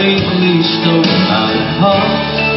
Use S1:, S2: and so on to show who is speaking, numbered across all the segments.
S1: make me stole my heart.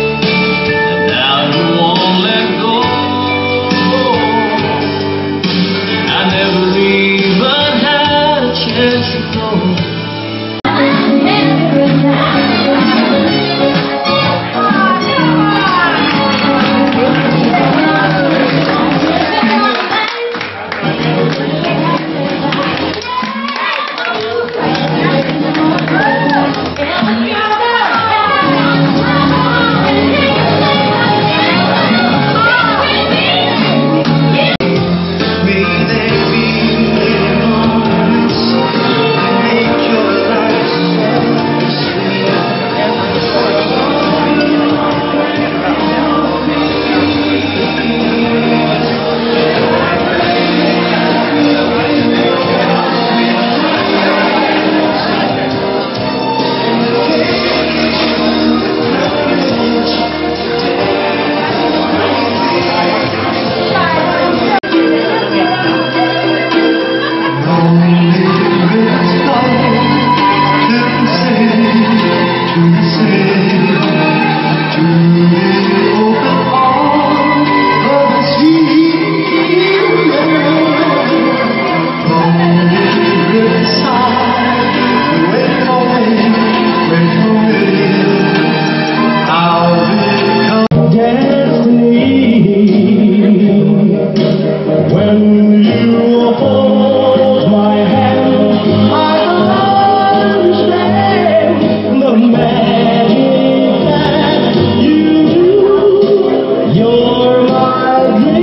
S1: life.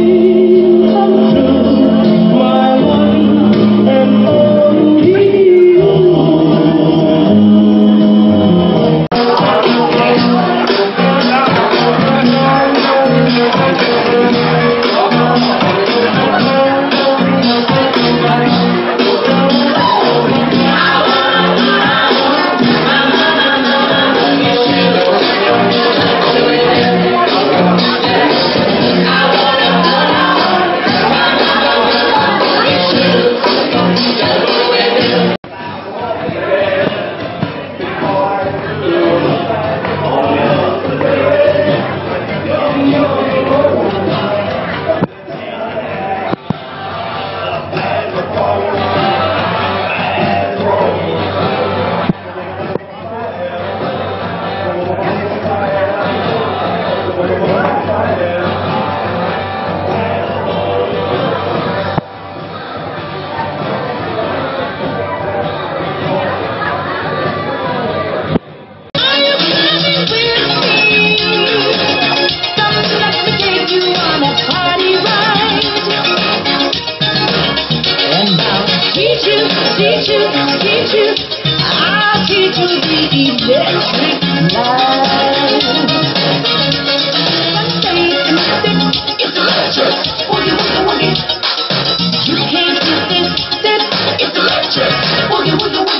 S2: electric light. Electric. You can't resist. It's electric. Boogie, woogie,
S3: woogie.